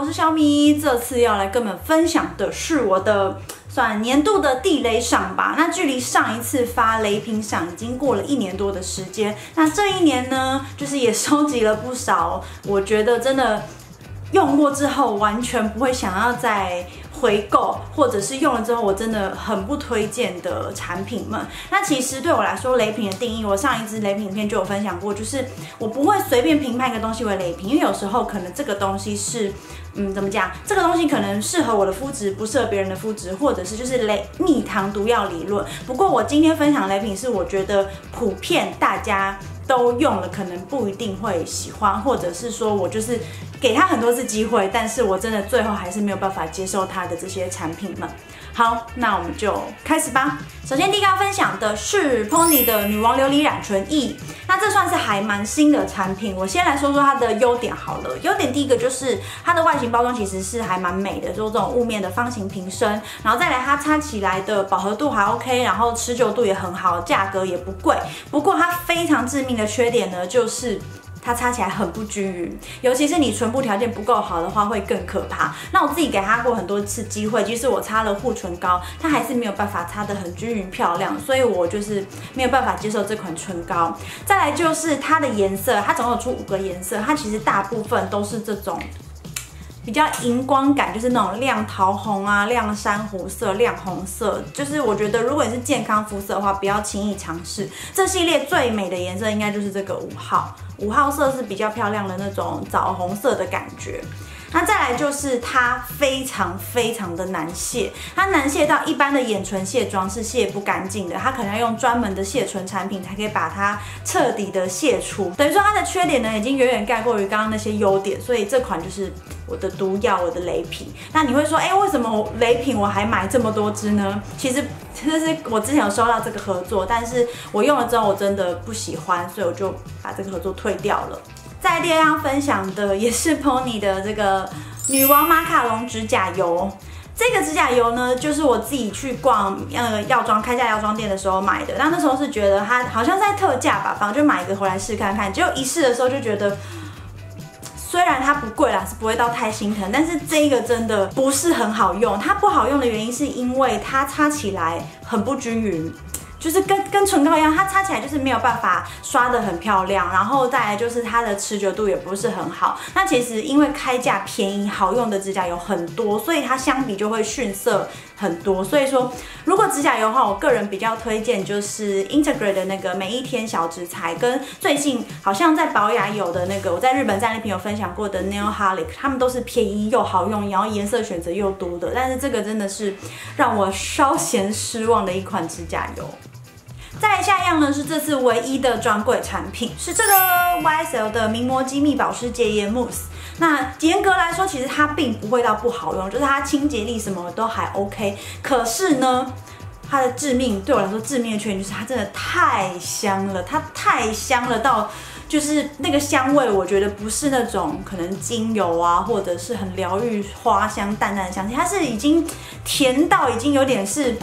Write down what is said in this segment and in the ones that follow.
我是小米，这次要来跟你们分享的是我的算年度的地雷赏吧。那距离上一次发雷评赏已经过了一年多的时间，那这一年呢，就是也收集了不少，我觉得真的用过之后完全不会想要再。回购或者是用了之后我真的很不推荐的产品们，那其实对我来说雷品的定义，我上一支雷品片就有分享过，就是我不会随便评判一个东西为雷品，因为有时候可能这个东西是，嗯，怎么讲，这个东西可能适合我的肤质，不适合别人的肤质，或者是就是雷蜜糖毒药理论。不过我今天分享的雷品是我觉得普遍大家。都用了，可能不一定会喜欢，或者是说我就是给他很多次机会，但是我真的最后还是没有办法接受他的这些产品嘛。好，那我们就开始吧。首先，第一个要分享的是 Pony 的女王琉璃染唇液，那这算是还蛮新的产品。我先来说说它的优点好了。优点第一个就是它的外形包装其实是还蛮美的，就是这种雾面的方形瓶身，然后再来它擦起来的饱和度还 OK，然后持久度也很好，价格也不贵。不过它非常致命的缺点呢，就是。它擦起来很不均匀，尤其是你唇部条件不够好的话，会更可怕。那我自己给它过很多次机会，即使我擦了护唇膏，它还是没有办法擦得很均匀漂亮，所以我就是没有办法接受这款唇膏。再来就是它的颜色，它总共有出五个颜色，它其实大部分都是这种。比较荧光感，就是那种亮桃红啊、亮珊瑚色、亮红色，就是我觉得如果你是健康肤色的话，不要轻易尝试。这系列最美的颜色应该就是这个五号，五号色是比较漂亮的那种枣红色的感觉。那再来就是它非常非常的难卸，它难卸到一般的眼唇卸妆是卸不干净的，它可能要用专门的卸唇产品才可以把它彻底的卸除。等于说它的缺点呢，已经远远盖过于刚刚那些优点，所以这款就是我的毒药，我的雷品。那你会说，哎，为什么雷品我还买这么多支呢？其实这是我之前有收到这个合作，但是我用了之后我真的不喜欢，所以我就把这个合作退掉了。在第二样分享的也是 Pony 的这个女王马卡龙指甲油。这个指甲油呢，就是我自己去逛呃药妆开价药妆店的时候买的。那那时候是觉得它好像在特价吧，反正就买一个回来试看看。结果一试的时候就觉得，虽然它不贵啦，是不会到太心疼，但是这个真的不是很好用。它不好用的原因是因为它擦起来很不均匀。就是跟跟唇膏一样，它擦起来就是没有办法刷的很漂亮，然后再来就是它的持久度也不是很好。那其实因为开价便宜，好用的指甲油很多，所以它相比就会逊色很多。所以说，如果指甲油的话，我个人比较推荐就是 Integrate 的那个每一天小指彩，跟最近好像在保雅有的那个我在日本战利品有分享过的 Nail Holic，他们都是便宜又好用，然后颜色选择又多的。但是这个真的是让我稍显失望的一款指甲油。再下一样呢，是这次唯一的专柜产品，是这个 YSL 的名模肌密保湿洁颜慕斯。那严格来说，其实它并不会到不好用，就是它清洁力什么都还 OK。可是呢，它的致命对我来说致命的缺点就是它真的太香了，它太香了到就是那个香味，我觉得不是那种可能精油啊，或者是很疗愈花香淡淡的香气，它是已经甜到已经有点是。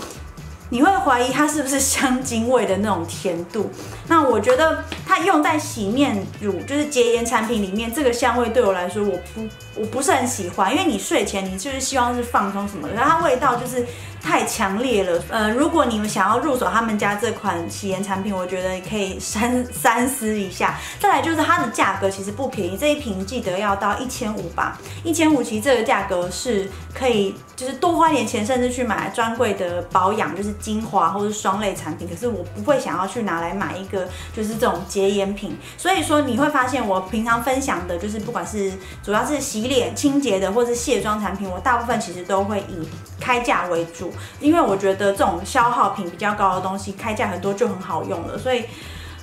你会怀疑它是不是香精味的那种甜度？那我觉得它用在洗面乳，就是洁颜产品里面，这个香味对我来说，我不我不是很喜欢。因为你睡前你就是希望是放松什么的，然后它味道就是太强烈了。呃，如果你们想要入手他们家这款洗颜产品，我觉得可以三三思一下。再来就是它的价格其实不便宜，这一瓶记得要到一千五吧？一千五其实这个价格是可以。就是多花点钱，甚至去买专柜的保养，就是精华或是霜类产品。可是我不会想要去拿来买一个就是这种洁颜品。所以说你会发现，我平常分享的就是不管是主要是洗脸清洁的，或是卸妆产品，我大部分其实都会以开价为主，因为我觉得这种消耗品比较高的东西，开价很多就很好用了，所以。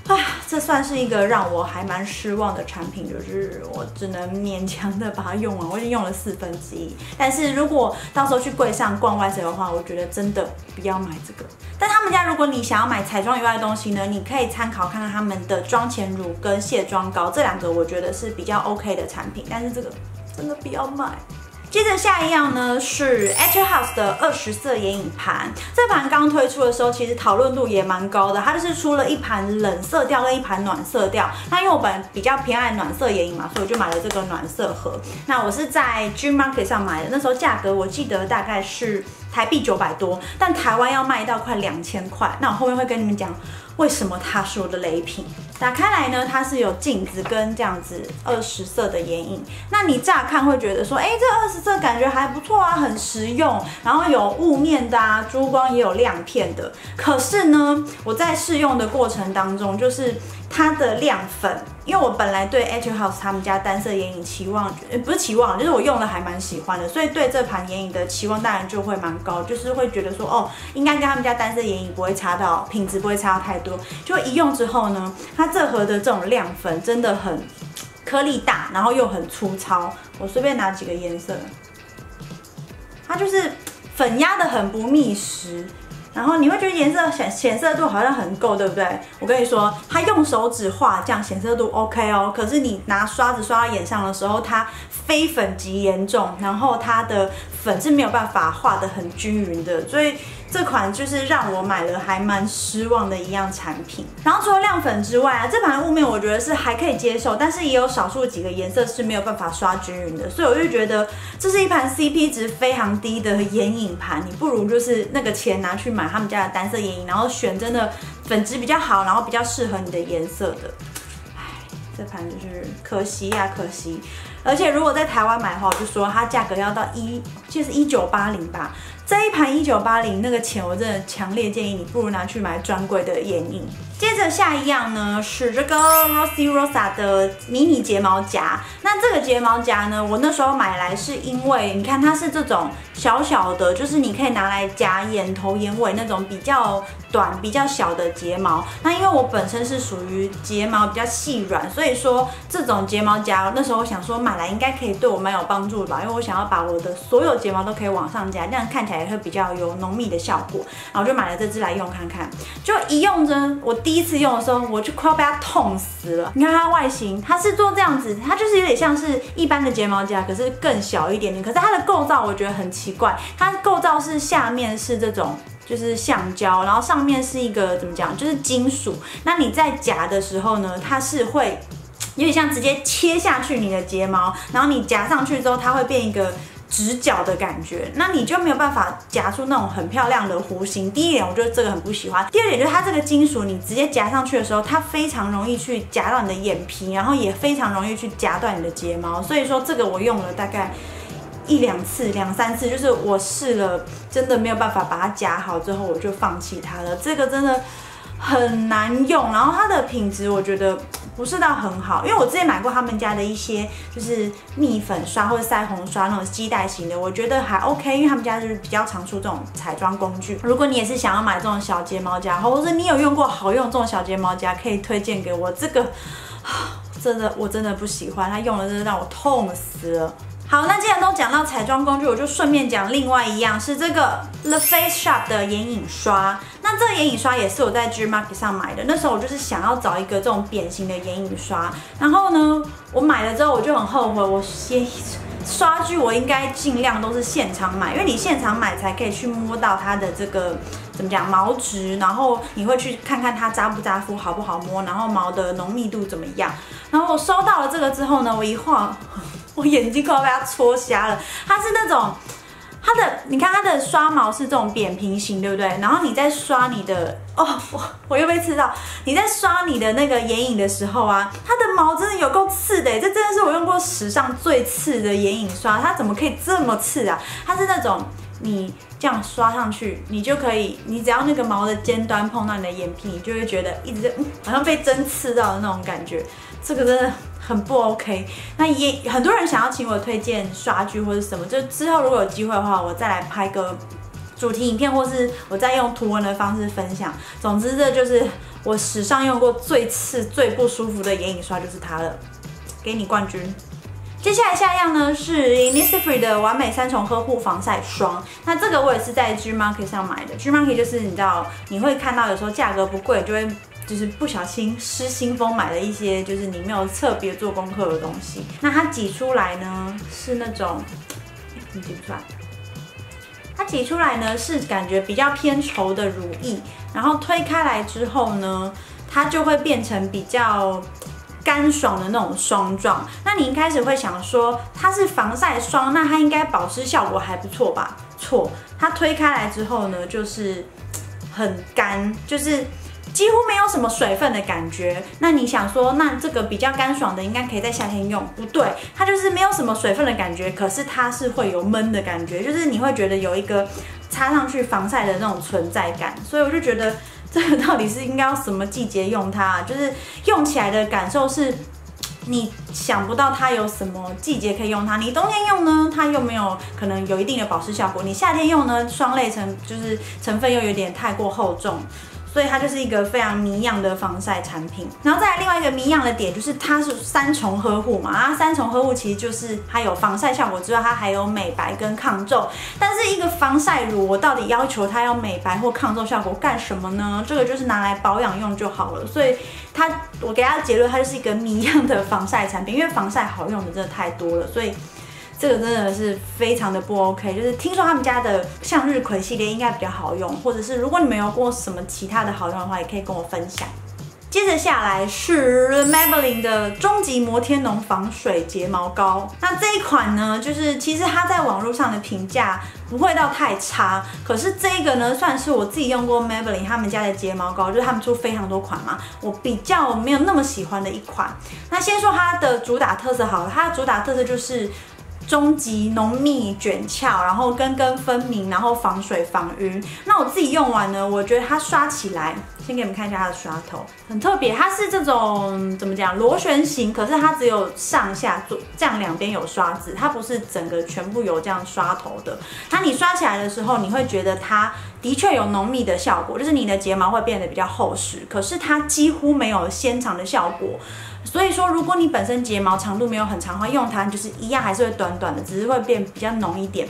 啊，这算是一个让我还蛮失望的产品，就是我只能勉强的把它用完，我已经用了四分之一。但是如果到时候去柜上逛 Y S 的话，我觉得真的不要买这个。但他们家如果你想要买彩妆以外的东西呢，你可以参考看看他们的妆前乳跟卸妆膏，这两个我觉得是比较 OK 的产品。但是这个真的不要买。接着下一样呢是 Etude House 的二十色眼影盘，这盘刚推出的时候其实讨论度也蛮高的，它就是出了一盘冷色调跟一盘暖色调。那因为我本比较偏爱暖色眼影嘛，所以我就买了这个暖色盒。那我是在 Dream Market 上买的，那时候价格我记得大概是台币九百多，但台湾要卖到快两千块。那我后面会跟你们讲。为什么它是我的雷品？打开来呢，它是有镜子跟这样子二十色的眼影。那你乍看会觉得说，哎，这二十色感觉还不错啊，很实用。然后有雾面的啊，珠光也有亮片的。可是呢，我在试用的过程当中，就是它的亮粉。因为我本来对 Etude House 他们家单色眼影期望，不是期望，就是我用的还蛮喜欢的，所以对这盘眼影的期望当然就会蛮高，就是会觉得说，哦，应该跟他们家单色眼影不会差到，品质不会差太多。就一用之后呢，它这盒的这种亮粉真的很颗粒大，然后又很粗糙。我随便拿几个颜色，它就是粉压的很不密实。然后你会觉得颜色显显色度好像很够，对不对？我跟你说，它用手指画这样显色度 OK 哦。可是你拿刷子刷到眼上的时候，它飞粉极严重，然后它的粉是没有办法画得很均匀的，所以。这款就是让我买了还蛮失望的一样产品。然后除了亮粉之外啊，这盘雾面我觉得是还可以接受，但是也有少数几个颜色是没有办法刷均匀的，所以我就觉得这是一盘 CP 值非常低的眼影盘。你不如就是那个钱拿去买他们家的单色眼影，然后选真的粉质比较好，然后比较适合你的颜色的。这盘就是可惜呀，可惜。而且如果在台湾买的话，我就说它价格要到一，就是一九八零吧。这一盘一九八零那个钱，我真的强烈建议你不如拿去买专柜的眼影。接着下一样呢是这个 Rosy Rosa 的迷你睫毛夹。那这个睫毛夹呢，我那时候买来是因为你看它是这种小小的，就是你可以拿来夹眼头、眼尾那种比较短、比较小的睫毛。那因为我本身是属于睫毛比较细软，所以说这种睫毛夹那时候我想说买来应该可以对我蛮有帮助的吧，因为我想要把我的所有睫毛都可以往上夹，这样看起来也会比较有浓密的效果。然后就买了这支来用看看，就一用着我。第一次用的时候，我就快要被它痛死了。你看它外形，它是做这样子，它就是有点像是一般的睫毛夹，可是更小一点点。可是它的构造我觉得很奇怪，它构造是下面是这种就是橡胶，然后上面是一个怎么讲，就是金属。那你在夹的时候呢，它是会有点像直接切下去你的睫毛，然后你夹上去之后，它会变一个。直角的感觉，那你就没有办法夹出那种很漂亮的弧形。第一点，我觉得这个很不喜欢；第二点，就是它这个金属，你直接夹上去的时候，它非常容易去夹到你的眼皮，然后也非常容易去夹断你的睫毛。所以说，这个我用了大概一两次、两三次，就是我试了，真的没有办法把它夹好，之后我就放弃它了。这个真的。很难用，然后它的品质我觉得不是到很好，因为我之前买过他们家的一些就是蜜粉刷或者腮红刷那种基带型的，我觉得还 OK，因为他们家就是比较常出这种彩妆工具。如果你也是想要买这种小睫毛夹，或者你有用过好用这种小睫毛夹，可以推荐给我。这个 真的我真的不喜欢，它用了真的让我痛死了。好，那既然都讲到彩妆工具，我就顺便讲另外一样，是这个 The Face Shop 的眼影刷。那这个眼影刷也是我在 G Market 上买的。那时候我就是想要找一个这种扁形的眼影刷。然后呢，我买了之后我就很后悔，我先刷具我应该尽量都是现场买，因为你现场买才可以去摸到它的这个怎么讲毛质，然后你会去看看它扎不扎肤，好不好摸，然后毛的浓密度怎么样。然后我收到了这个之后呢，我一晃。我眼睛快要被它戳瞎了，它是那种，它的，你看它的刷毛是这种扁平型，对不对？然后你在刷你的，哦，我我又被刺到，你在刷你的那个眼影的时候啊，它的毛真的有够刺的，这真的是我用过史上最刺的眼影刷，它怎么可以这么刺啊？它是那种你这样刷上去，你就可以，你只要那个毛的尖端碰到你的眼皮，你就会觉得一直在，好像被针刺到的那种感觉，这个真的。很不 OK，那也很多人想要请我推荐刷具或者什么，就之后如果有机会的话，我再来拍个主题影片，或是我再用图文的方式分享。总之，这就是我史上用过最次、最不舒服的眼影刷，就是它了，给你冠军。接下来下一样呢是 Innisfree 的完美三重呵护防晒霜，那这个我也是在 G Market 上买的。G Market 就是你知道，你会看到有时候价格不贵，就会。就是不小心失心疯买了一些，就是你没有特别做功课的东西。那它挤出来呢，是那种你挤不出来。它挤出来呢是感觉比较偏稠的乳液，然后推开来之后呢，它就会变成比较干爽的那种霜状。那你一开始会想说它是防晒霜，那它应该保湿效果还不错吧？错，它推开来之后呢，就是很干，就是几乎没有什么水分的感觉。那你想说，那这个比较干爽的应该可以在夏天用？不对，它就是没有什么水分的感觉，可是它是会有闷的感觉，就是你会觉得有一个擦上去防晒的那种存在感。所以我就觉得这个到底是应该要什么季节用它？就是用起来的感受是。你想不到它有什么季节可以用它，你冬天用呢，它又没有可能有一定的保湿效果；你夏天用呢，霜类成就是成分又有点太过厚重。所以它就是一个非常迷样的防晒产品，然后再来另外一个迷样的点就是它是三重呵护嘛，啊，三重呵护其实就是它有防晒效果之外，它还有美白跟抗皱。但是一个防晒乳，我到底要求它要美白或抗皱效果干什么呢？这个就是拿来保养用就好了。所以它，我给它的结论，它就是一个迷样的防晒产品，因为防晒好用的真的太多了，所以。这个真的是非常的不 OK，就是听说他们家的向日葵系列应该比较好用，或者是如果你们有过什么其他的好用的话，也可以跟我分享。接着下来是 Maybelline 的终极摩天龙防水睫毛膏，那这一款呢，就是其实它在网络上的评价不会到太差，可是这个呢，算是我自己用过 Maybelline 他们家的睫毛膏，就是他们出非常多款嘛，我比较没有那么喜欢的一款。那先说它的主打特色好了，它的主打特色就是。终极浓密卷翘，然后根根分明，然后防水防晕。那我自己用完呢，我觉得它刷起来，先给你们看一下它的刷头，很特别。它是这种怎么讲螺旋形，可是它只有上下左这样两边有刷子，它不是整个全部有这样刷头的。它你刷起来的时候，你会觉得它的确有浓密的效果，就是你的睫毛会变得比较厚实，可是它几乎没有纤长的效果。所以说，如果你本身睫毛长度没有很长的话，用它就是一样还是会短短的，只是会变比较浓一点。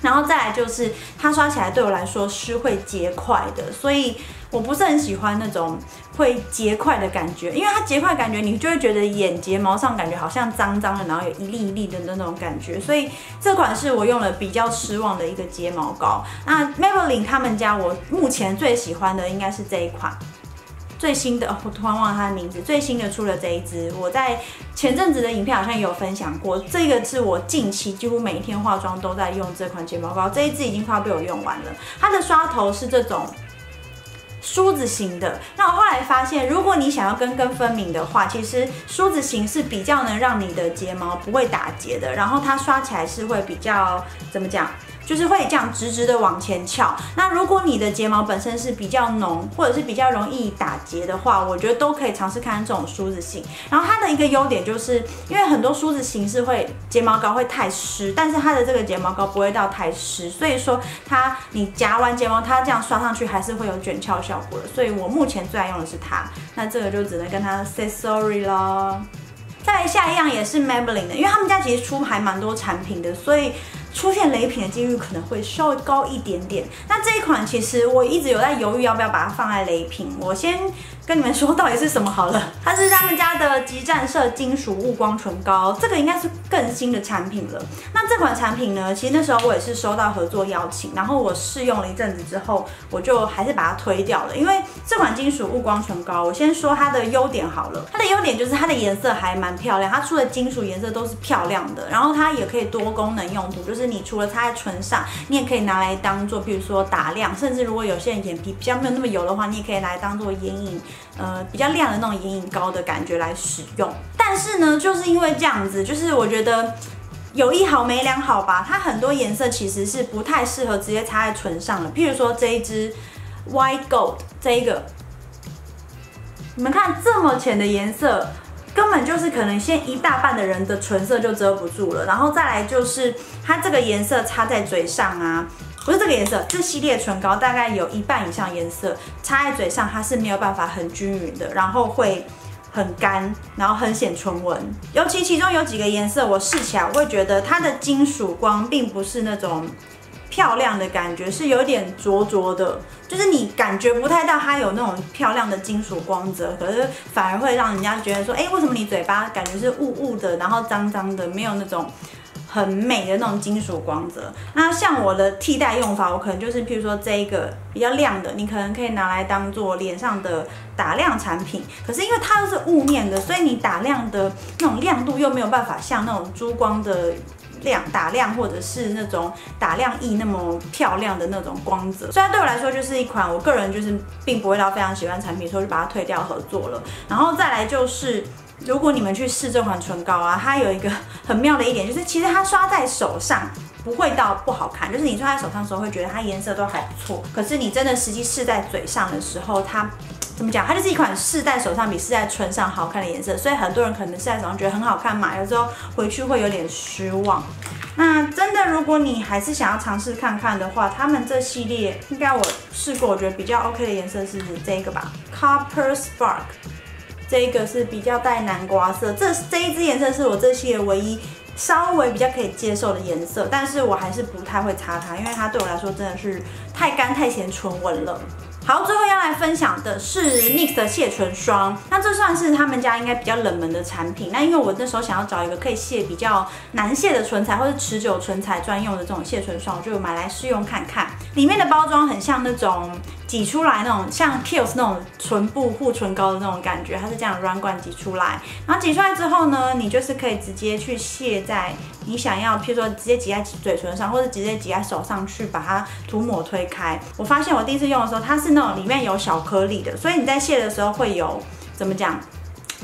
然后再来就是它刷起来对我来说是会结块的，所以我不是很喜欢那种会结块的感觉，因为它结块感觉你就会觉得眼睫毛上感觉好像脏脏的，然后有一粒一粒的那种感觉。所以这款是我用了比较失望的一个睫毛膏。那 Maybelline 他们家我目前最喜欢的应该是这一款。最新的，我突然忘了它的名字。最新的出了这一支，我在前阵子的影片好像也有分享过。这个是我近期几乎每一天化妆都在用这款睫毛膏，这一支已经快要被我用完了。它的刷头是这种梳子型的。那我后来发现，如果你想要根根分明的话，其实梳子型是比较能让你的睫毛不会打结的，然后它刷起来是会比较怎么讲？就是会这样直直的往前翘。那如果你的睫毛本身是比较浓，或者是比较容易打结的话，我觉得都可以尝试看这种梳子型。然后它的一个优点就是，因为很多梳子型是会睫毛膏会太湿，但是它的这个睫毛膏不会到太湿，所以说它你夹完睫毛，它这样刷上去还是会有卷翘效果的。所以我目前最爱用的是它。那这个就只能跟它 say sorry 啦。再来下一样也是 Maybelline 的，因为他们家其实出还蛮多产品的，所以。出现雷品的几率可能会稍微高一点点。那这一款其实我一直有在犹豫要不要把它放在雷品。我先跟你们说到底是什么好了，它是他们家的极战色金属雾光唇膏，这个应该是更新的产品了。那这款产品呢，其实那时候我也是收到合作邀请，然后我试用了一阵子之后，我就还是把它推掉了。因为这款金属雾光唇膏，我先说它的优点好了，它的优点就是它的颜色还蛮漂亮，它出的金属颜色都是漂亮的，然后它也可以多功能用途，就是。你除了擦在唇上，你也可以拿来当做，比如说打亮，甚至如果有些人眼皮比较没有那么油的话，你也可以拿来当做眼影，呃，比较亮的那种眼影膏的感觉来使用。但是呢，就是因为这样子，就是我觉得有一好没两好吧，它很多颜色其实是不太适合直接擦在唇上的。譬如说这一支 White Gold 这一个，你们看这么浅的颜色。根本就是可能先一大半的人的唇色就遮不住了，然后再来就是它这个颜色擦在嘴上啊，不是这个颜色，这系列唇膏大概有一半以上颜色擦在嘴上，它是没有办法很均匀的，然后会很干，然后很显唇纹。尤其其中有几个颜色我试起来，我会觉得它的金属光并不是那种。漂亮的感觉是有点灼灼的，就是你感觉不太到它有那种漂亮的金属光泽，可是反而会让人家觉得说，哎，为什么你嘴巴感觉是雾雾的，然后脏脏的，没有那种很美的那种金属光泽。那像我的替代用法，我可能就是譬如说这一个比较亮的，你可能可以拿来当做脸上的打亮产品。可是因为它又是雾面的，所以你打亮的那种亮度又没有办法像那种珠光的。亮打亮或者是那种打亮液那么漂亮的那种光泽，虽然对我来说就是一款我个人就是并不会到非常喜欢产品，所以就把它退掉合作了。然后再来就是，如果你们去试这款唇膏啊，它有一个很妙的一点就是，其实它刷在手上不会到不好看，就是你刷在手上的时候会觉得它颜色都还不错。可是你真的实际试在嘴上的时候，它怎么讲？它就是一款试在手上比试在唇上好看的颜色，所以很多人可能试在手上觉得很好看，买了之后回去会有点失望。那真的，如果你还是想要尝试看看的话，他们这系列应该我试过，我觉得比较 OK 的颜色是这个吧，Copper Spark，这个是比较带南瓜色，这这一支颜色是我这系列唯一稍微比较可以接受的颜色，但是我还是不太会擦它，因为它对我来说真的是太干太显唇纹了。好，最后要来分享的是 NYX 的卸唇霜。那这算是他们家应该比较冷门的产品。那因为我那时候想要找一个可以卸比较难卸的唇彩，或者持久唇彩专用的这种卸唇霜，我就买来试用看看。里面的包装很像那种。挤出来那种像 Kiehl's 那种唇部护唇膏的那种感觉，它是这样软管挤出来，然后挤出来之后呢，你就是可以直接去卸在你想要，譬如说直接挤在嘴唇上，或者直接挤在手上去把它涂抹推开。我发现我第一次用的时候，它是那种里面有小颗粒的，所以你在卸的时候会有怎么讲？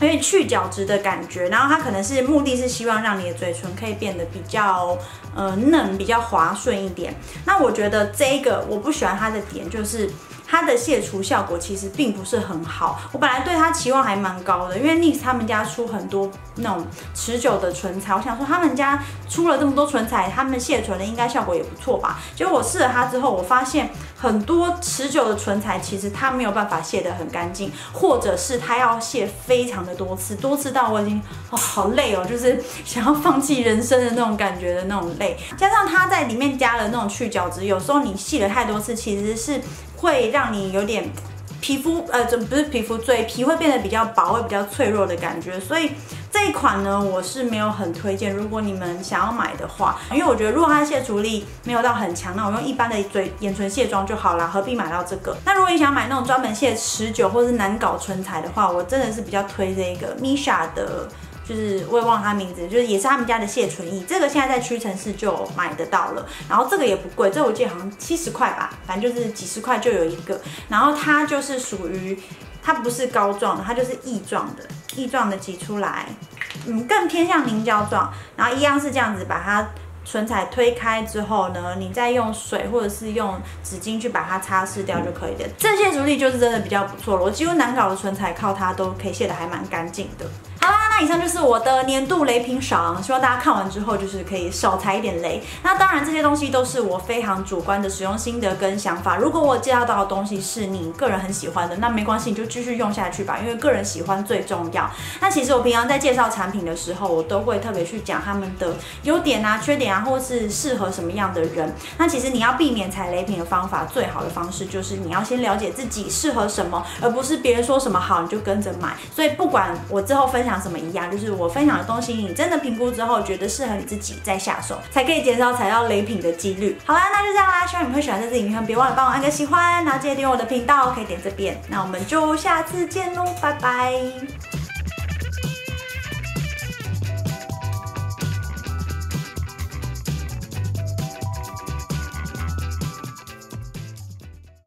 因为去角质的感觉，然后它可能是目的是希望让你的嘴唇可以变得比较呃嫩，比较滑顺一点。那我觉得这个我不喜欢它的点就是。它的卸除效果其实并不是很好，我本来对它期望还蛮高的，因为 NYX 他们家出很多那种持久的唇彩，我想说他们家出了这么多唇彩，他们卸唇的应该效果也不错吧。结果我试了它之后，我发现很多持久的唇彩其实它没有办法卸得很干净，或者是它要卸非常的多次，多次到我已经好累哦，就是想要放弃人生的那种感觉的那种累。加上它在里面加了那种去角质，有时候你卸了太多次，其实是。会让你有点皮肤，呃，不是皮肤，最皮会变得比较薄，会比较脆弱的感觉。所以这一款呢，我是没有很推荐。如果你们想要买的话，因为我觉得如果它卸除力没有到很强，那我用一般的嘴眼唇卸妆就好了，何必买到这个？那如果你想买那种专门卸持久或是难搞唇彩的话，我真的是比较推这个 Misha 的。就是我也忘了它名字，就是也是他们家的卸唇液，这个现在在屈臣氏就买得到了，然后这个也不贵，这我记得好像七十块吧，反正就是几十块就有一个，然后它就是属于它不是膏状的，它就是液状的，液状的挤出来，嗯，更偏向凝胶状，然后一样是这样子把它。唇彩推开之后呢，你再用水或者是用纸巾去把它擦拭掉就可以了。这些主力就是真的比较不错了，我几乎难搞的唇彩靠它都可以卸得还蛮干净的。以上就是我的年度雷品赏，希望大家看完之后就是可以少踩一点雷。那当然这些东西都是我非常主观的使用心得跟想法。如果我介绍到的东西是你个人很喜欢的，那没关系，你就继续用下去吧，因为个人喜欢最重要。那其实我平常在介绍产品的时候，我都会特别去讲他们的优点啊、缺点啊。或是适合什么样的人？那其实你要避免踩雷品的方法，最好的方式就是你要先了解自己适合什么，而不是别人说什么好你就跟着买。所以不管我之后分享什么一样，就是我分享的东西，你真的评估之后觉得适合你自己再下手，才可以减少踩到雷品的几率。好啦，那就这样啦，希望你们会喜欢这支影片，别忘了帮我按个喜欢，然后记得订阅我的频道，可以点这边。那我们就下次见喽，拜拜。